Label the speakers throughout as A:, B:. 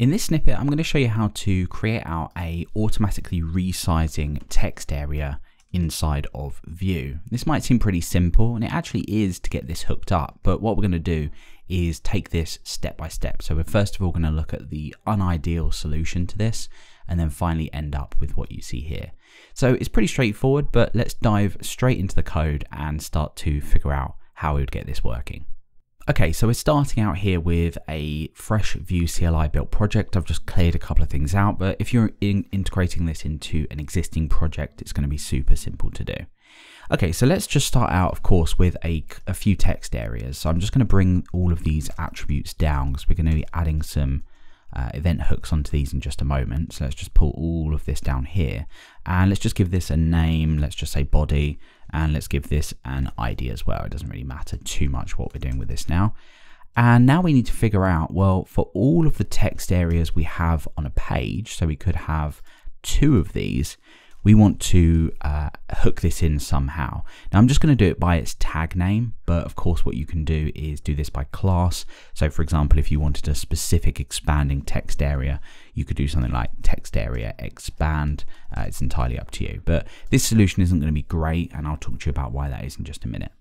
A: In this snippet, I'm going to show you how to create out a automatically resizing text area inside of Vue. This might seem pretty simple, and it actually is to get this hooked up, but what we're going to do is take this step by step. So we're first of all going to look at the unideal solution to this, and then finally end up with what you see here. So it's pretty straightforward, but let's dive straight into the code and start to figure out how we would get this working. Okay, so we're starting out here with a fresh Vue CLI built project. I've just cleared a couple of things out, but if you're in integrating this into an existing project, it's going to be super simple to do. Okay, so let's just start out, of course, with a, a few text areas. So I'm just going to bring all of these attributes down because we're going to be adding some uh, event hooks onto these in just a moment. So let's just pull all of this down here and let's just give this a name. Let's just say body and let's give this an ID as well. It doesn't really matter too much what we're doing with this now. And now we need to figure out, well, for all of the text areas we have on a page, so we could have two of these, we want to uh, hook this in somehow. Now I'm just going to do it by its tag name, but of course what you can do is do this by class. So for example, if you wanted a specific expanding text area, you could do something like text area expand. Uh, it's entirely up to you. But this solution isn't going to be great, and I'll talk to you about why that is in just a minute.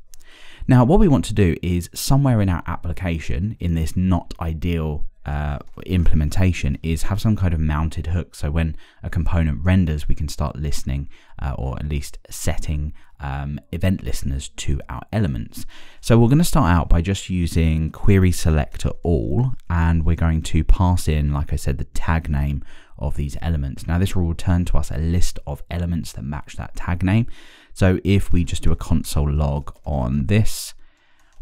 A: Now, what we want to do is somewhere in our application, in this not ideal uh, implementation is have some kind of mounted hook. So when a component renders, we can start listening uh, or at least setting um, event listeners to our elements. So we're going to start out by just using query selector all, and we're going to pass in, like I said, the tag name of these elements. Now this will return to us a list of elements that match that tag name. So if we just do a console log on this,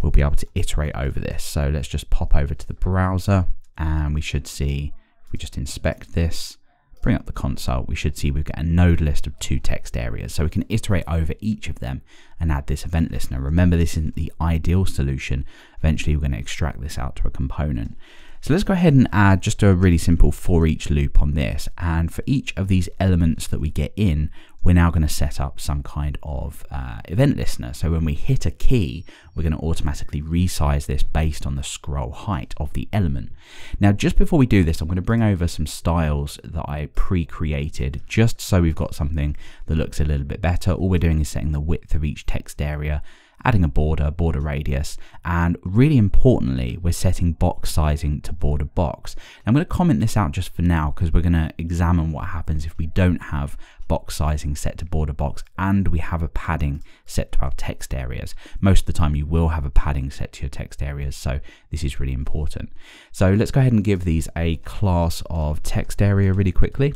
A: we'll be able to iterate over this. So let's just pop over to the browser and we should see, if we just inspect this, bring up the console, we should see we've got a node list of two text areas. So we can iterate over each of them and add this event listener. Remember, this isn't the ideal solution. Eventually, we're going to extract this out to a component. So let's go ahead and add just a really simple for each loop on this. And for each of these elements that we get in, we're now going to set up some kind of uh, event listener. So when we hit a key, we're going to automatically resize this based on the scroll height of the element. Now, just before we do this, I'm going to bring over some styles that I pre-created, just so we've got something that looks a little bit better. All we're doing is setting the width of each text area adding a border, border radius, and really importantly, we're setting box sizing to border box. I'm going to comment this out just for now because we're going to examine what happens if we don't have box sizing set to border box and we have a padding set to our text areas. Most of the time you will have a padding set to your text areas, so this is really important. So let's go ahead and give these a class of text area really quickly.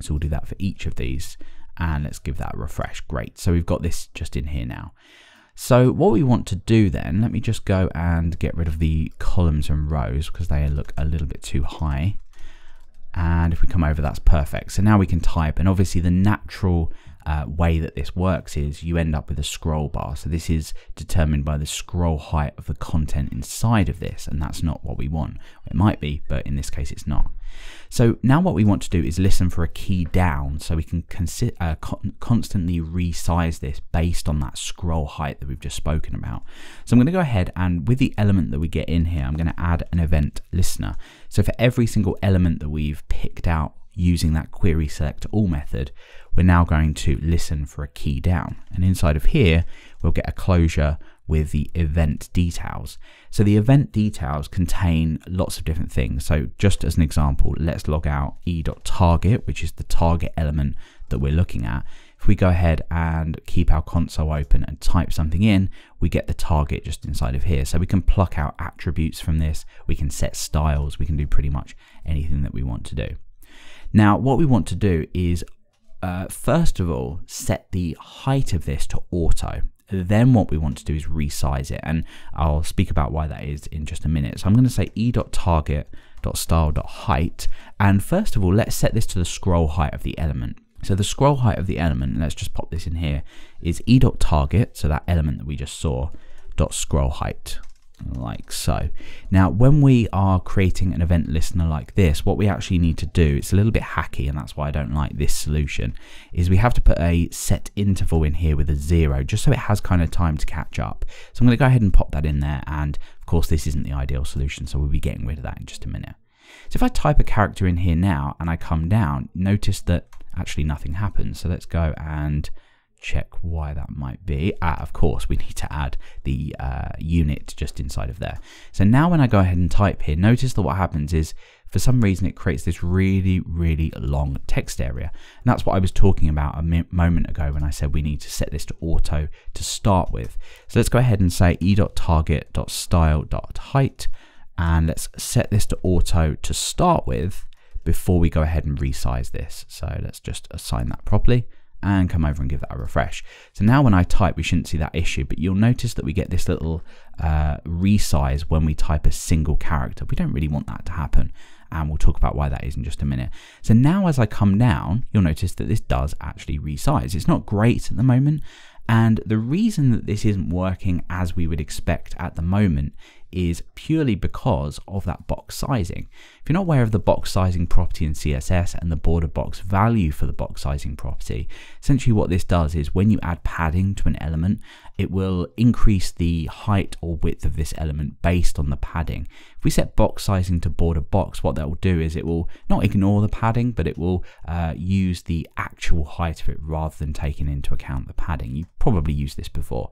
A: So we'll do that for each of these and let's give that a refresh. Great. So we've got this just in here now. So what we want to do then, let me just go and get rid of the columns and rows because they look a little bit too high. And if we come over, that's perfect. So now we can type, and obviously the natural uh, way that this works is you end up with a scroll bar. So this is determined by the scroll height of the content inside of this, and that's not what we want. It might be, but in this case it's not. So now what we want to do is listen for a key down so we can uh, con constantly resize this based on that scroll height that we've just spoken about. So I'm going to go ahead and with the element that we get in here, I'm going to add an event listener. So for every single element that we've picked out using that query select all method, we're now going to listen for a key down. And inside of here, we'll get a closure with the event details. So the event details contain lots of different things. So just as an example, let's log out e.target, which is the target element that we're looking at. If we go ahead and keep our console open and type something in, we get the target just inside of here. So we can pluck out attributes from this, we can set styles, we can do pretty much anything that we want to do. Now, what we want to do is, uh, first of all, set the height of this to auto. Then what we want to do is resize it, and I'll speak about why that is in just a minute. So I'm going to say e.target.style.height, and first of all, let's set this to the scroll height of the element. So the scroll height of the element, let's just pop this in here, is e.target, so that element that we just saw, dot scroll height like so. Now, when we are creating an event listener like this, what we actually need to do, it's a little bit hacky and that's why I don't like this solution, is we have to put a set interval in here with a zero, just so it has kind of time to catch up. So I'm going to go ahead and pop that in there. And of course, this isn't the ideal solution, so we'll be getting rid of that in just a minute. So if I type a character in here now and I come down, notice that actually nothing happens. So let's go and check why that might be. Ah, of course, we need to add the uh, unit just inside of there. So now when I go ahead and type here, notice that what happens is for some reason it creates this really, really long text area. And that's what I was talking about a moment ago when I said we need to set this to auto to start with. So let's go ahead and say e.target.style.height and let's set this to auto to start with before we go ahead and resize this. So let's just assign that properly and come over and give that a refresh. So now when I type, we shouldn't see that issue, but you'll notice that we get this little uh, resize when we type a single character. We don't really want that to happen and we'll talk about why that is in just a minute. So now as I come down, you'll notice that this does actually resize. It's not great at the moment, and the reason that this isn't working as we would expect at the moment is purely because of that box sizing. If you're not aware of the box sizing property in CSS and the border box value for the box sizing property, essentially what this does is when you add padding to an element, it will increase the height or width of this element based on the padding. If we set box sizing to border box, what that will do is it will not ignore the padding, but it will uh, use the actual height of it rather than taking into account the padding. You've probably used this before.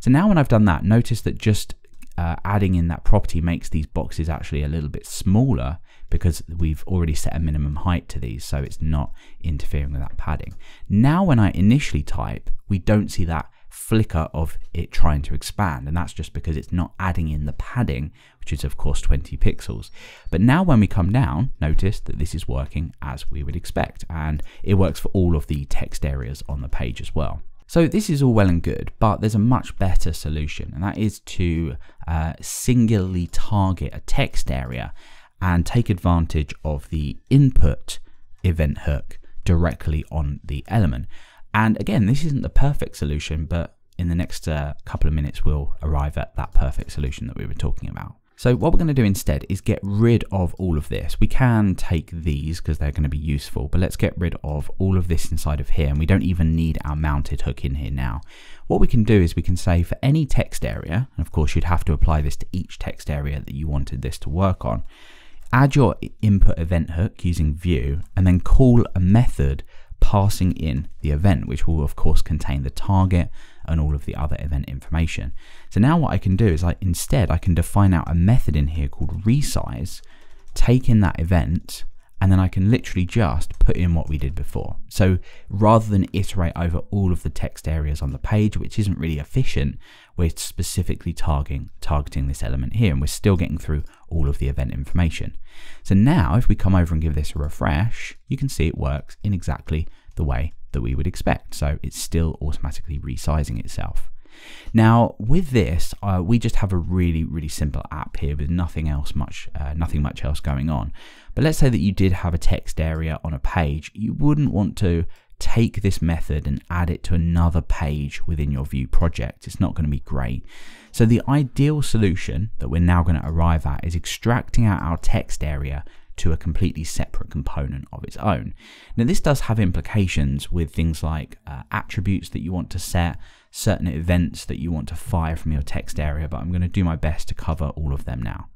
A: So now when I've done that, notice that just uh, adding in that property makes these boxes actually a little bit smaller because we've already set a minimum height to these so it's not interfering with that padding. Now when I initially type we don't see that flicker of it trying to expand and that's just because it's not adding in the padding which is of course 20 pixels but now when we come down notice that this is working as we would expect and it works for all of the text areas on the page as well. So this is all well and good, but there's a much better solution, and that is to uh, singularly target a text area and take advantage of the input event hook directly on the element. And again, this isn't the perfect solution, but in the next uh, couple of minutes, we'll arrive at that perfect solution that we were talking about. So what we're going to do instead is get rid of all of this. We can take these because they're going to be useful, but let's get rid of all of this inside of here and we don't even need our mounted hook in here now. What we can do is we can say for any text area, and of course you'd have to apply this to each text area that you wanted this to work on, add your input event hook using Vue and then call a method passing in the event, which will of course contain the target and all of the other event information. So now what I can do is I instead I can define out a method in here called resize, take in that event, and then I can literally just put in what we did before. So rather than iterate over all of the text areas on the page, which isn't really efficient, we're specifically targeting, targeting this element here, and we're still getting through all of the event information. So now if we come over and give this a refresh, you can see it works in exactly the way that we would expect. So it's still automatically resizing itself. Now with this, uh, we just have a really, really simple app here with nothing else much, uh, nothing much else going on. But let's say that you did have a text area on a page, you wouldn't want to take this method and add it to another page within your Vue project. It's not going to be great. So the ideal solution that we're now going to arrive at is extracting out our text area to a completely separate component of its own. Now, this does have implications with things like uh, attributes that you want to set, certain events that you want to fire from your text area, but I'm going to do my best to cover all of them now.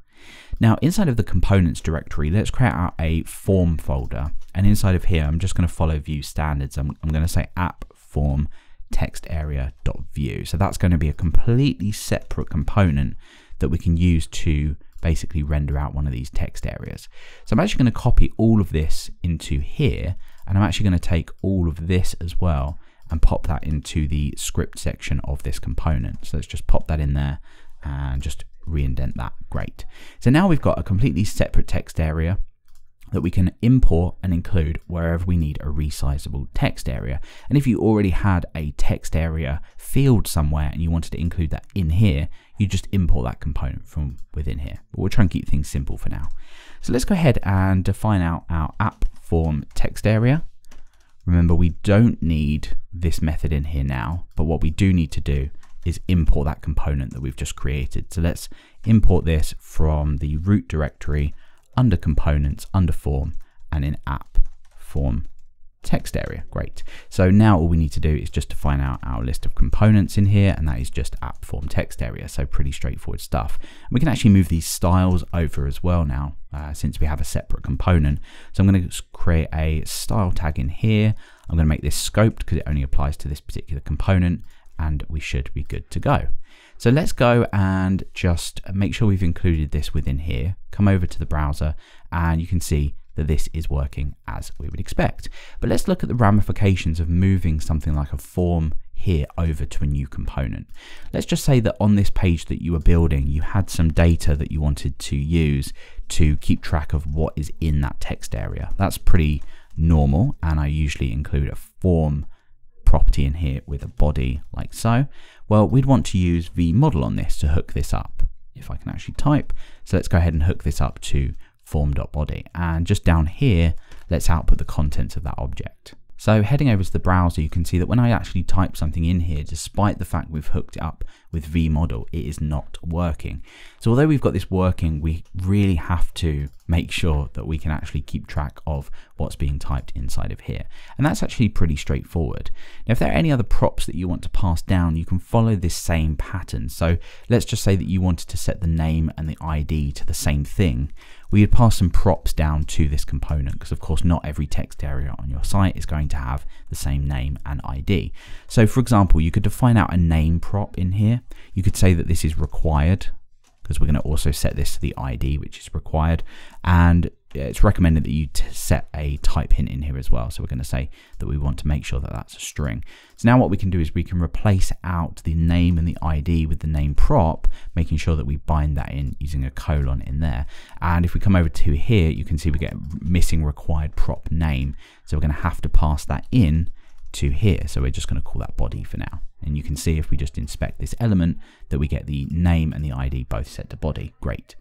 A: Now, inside of the components directory, let's create out a form folder. And inside of here, I'm just going to follow Vue standards. I'm, I'm going to say app form text area dot view. So that's going to be a completely separate component that we can use to basically render out one of these text areas. So I'm actually going to copy all of this into here and I'm actually going to take all of this as well and pop that into the script section of this component. So let's just pop that in there and just re-indent that. Great. So now we've got a completely separate text area that we can import and include wherever we need a resizable text area. And if you already had a text area field somewhere and you wanted to include that in here, you just import that component from within here. But we'll try and keep things simple for now. So let's go ahead and define out our app form text area. Remember, we don't need this method in here now, but what we do need to do is import that component that we've just created. So let's import this from the root directory under components, under form, and in app form text area. Great. So now all we need to do is just to find out our list of components in here, and that is just app form text area. So pretty straightforward stuff. And we can actually move these styles over as well now, uh, since we have a separate component. So I'm going to create a style tag in here. I'm going to make this scoped because it only applies to this particular component, and we should be good to go. So let's go and just make sure we've included this within here. Come over to the browser and you can see that this is working as we would expect. But let's look at the ramifications of moving something like a form here over to a new component. Let's just say that on this page that you were building, you had some data that you wanted to use to keep track of what is in that text area. That's pretty normal, and I usually include a form property in here with a body like so. Well, we'd want to use vModel on this to hook this up, if I can actually type. So let's go ahead and hook this up to form.body. And just down here, let's output the contents of that object. So heading over to the browser, you can see that when I actually type something in here, despite the fact we've hooked it up with vModel, it is not working. So although we've got this working, we really have to make sure that we can actually keep track of what's being typed inside of here. And that's actually pretty straightforward. Now, if there are any other props that you want to pass down, you can follow this same pattern. So let's just say that you wanted to set the name and the ID to the same thing we would pass some props down to this component because of course not every text area on your site is going to have the same name and ID. So for example, you could define out a name prop in here. You could say that this is required because we're going to also set this to the ID which is required and it's recommended that you set a type hint in here as well. So we're going to say that we want to make sure that that's a string. So now what we can do is we can replace out the name and the ID with the name prop, making sure that we bind that in using a colon in there. And if we come over to here, you can see we get missing required prop name. So we're going to have to pass that in to here. So we're just going to call that body for now. And you can see if we just inspect this element that we get the name and the ID both set to body. Great.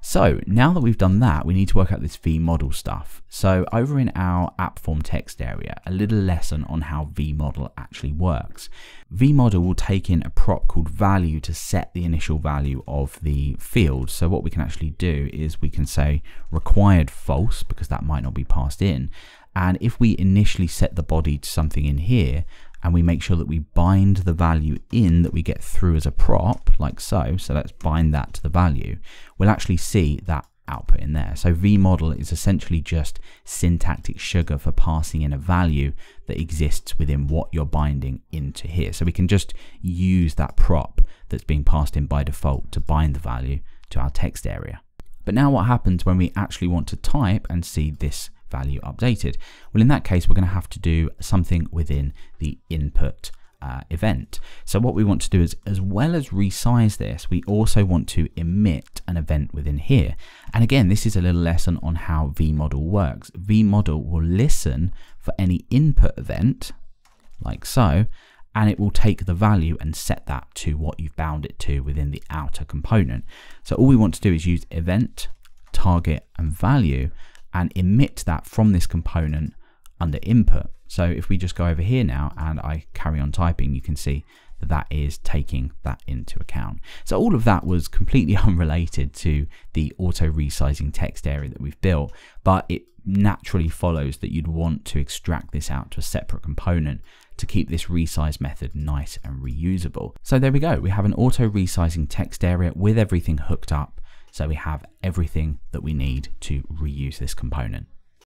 A: So now that we've done that, we need to work out this vModel stuff. So over in our app form text area, a little lesson on how vModel actually works. vModel will take in a prop called value to set the initial value of the field. So what we can actually do is we can say required false because that might not be passed in. And if we initially set the body to something in here, and we make sure that we bind the value in that we get through as a prop, like so. So let's bind that to the value. We'll actually see that output in there. So vModel is essentially just syntactic sugar for passing in a value that exists within what you're binding into here. So we can just use that prop that's being passed in by default to bind the value to our text area. But now what happens when we actually want to type and see this value updated? Well, in that case, we're going to have to do something within the input uh, event. So what we want to do is, as well as resize this, we also want to emit an event within here. And again, this is a little lesson on how vModel works. vModel will listen for any input event, like so, and it will take the value and set that to what you've bound it to within the outer component. So all we want to do is use event, target, and value, and emit that from this component under input. So if we just go over here now and I carry on typing, you can see that that is taking that into account. So all of that was completely unrelated to the auto resizing text area that we've built, but it naturally follows that you'd want to extract this out to a separate component to keep this resize method nice and reusable. So there we go, we have an auto resizing text area with everything hooked up so we have everything that we need to reuse this component.